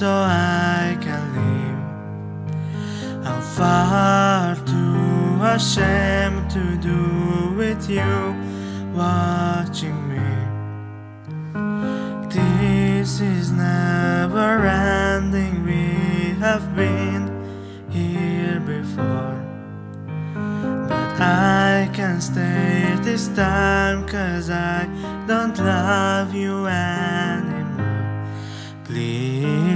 so I can live. I'm far too ashamed to do with you watching me. This is never ending. We have been here before. But I can stay this time cause I don't love you anymore.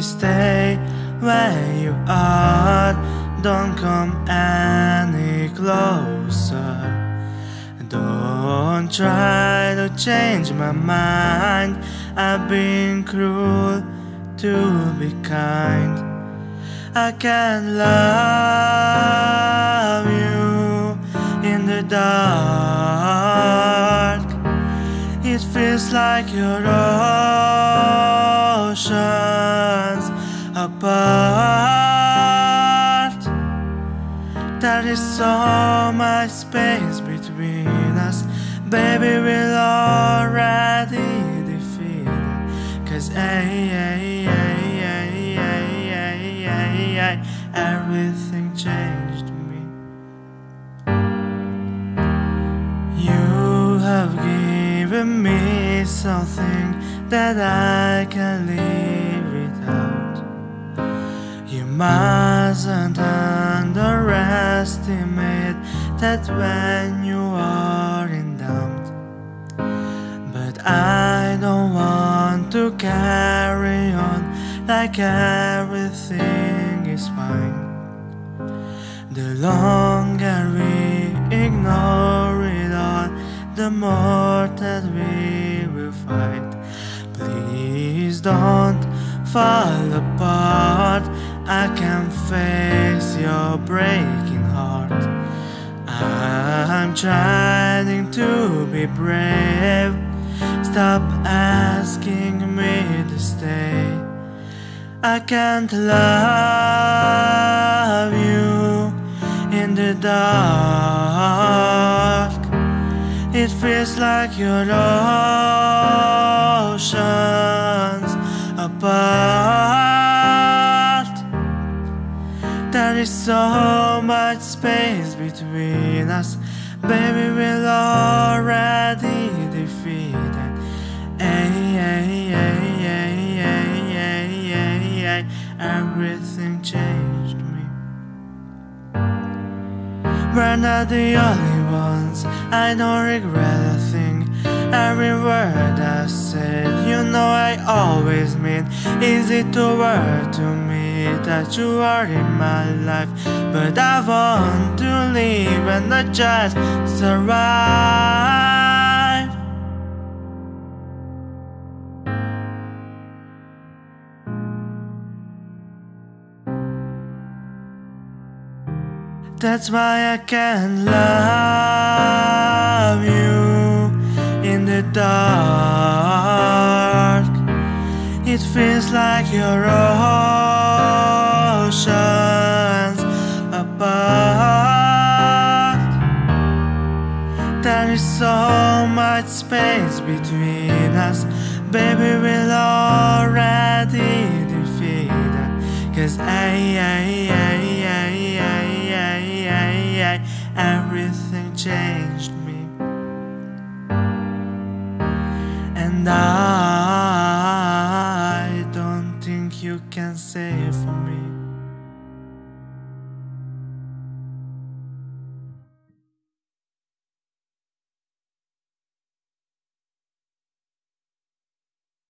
Stay where you are, don't come any closer. Don't try to change my mind. I've been cruel to be kind. I can't love you in the dark. It feels like your oceans apart. There is so much space between us, baby. We're already defeated. Cause ay, ay, ay, ay, ay, ay, ay, ay, everything changed me. You have given me something that I can live mustn't underestimate that when you are in doubt. But I don't want to carry on like everything is fine. The longer we ignore it all, the more that we will fight. Please don't fall apart. I can face your breaking heart. I'm trying to be brave. Stop asking me to stay. I can't love you in the dark. It feels like your oceans apart. There is so much space between us, baby. We're already defeated. Ay, ay, ay. Everything changed me. We're not the only ones. I don't regret. Every word I said, you know I always mean. Is it to word to me that you are in my life, but I want to live and not just survive. That's why I can't love the dark. It feels like your oceans apart. There is so much space between us, baby. We're already defeated. Cause I, I, I, now.